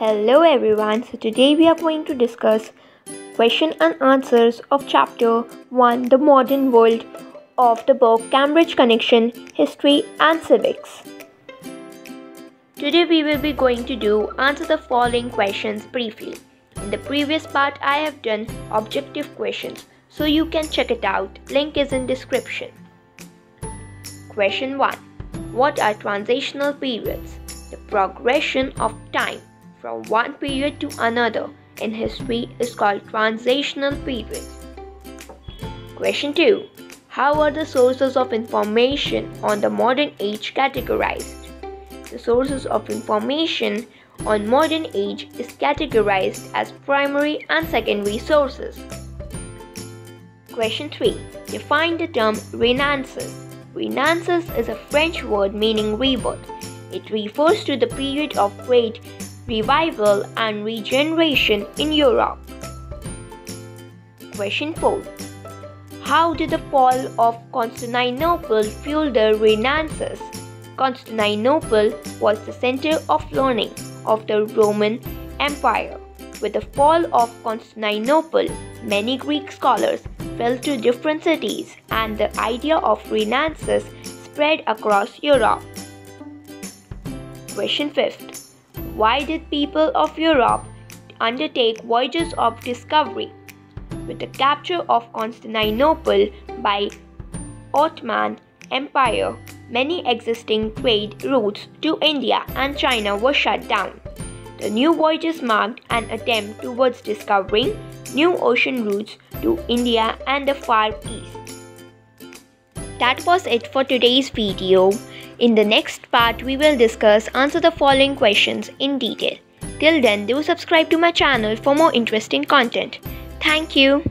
Hello everyone. So today we are going to discuss question and answers of chapter 1 The Modern World of the book Cambridge Connection History and Civics. Today we will be going to do answer the following questions briefly. In the previous part I have done objective questions so you can check it out. Link is in description. Question 1. What are transitional periods? The progression of time from one period to another in history is called transitional period. Question 2. How are the sources of information on the modern age categorized? The sources of information on modern age is categorized as primary and secondary sources. Question 3. Define the term Renaissance. Renaissance is a French word meaning rebirth. It refers to the period of great revival and regeneration in Europe. Question 4. How did the fall of Constantinople fuel the Renaissance? Constantinople was the center of learning of the Roman Empire. With the fall of Constantinople, many Greek scholars fell to different cities and the idea of Renaissance spread across Europe. Question 5th. Why did people of Europe undertake voyages of discovery? With the capture of Constantinople by Ottoman Empire, many existing trade routes to India and China were shut down. The new voyages marked an attempt towards discovering new ocean routes to India and the Far East. That was it for today's video. In the next part, we will discuss answer the following questions in detail. Till then, do subscribe to my channel for more interesting content. Thank you.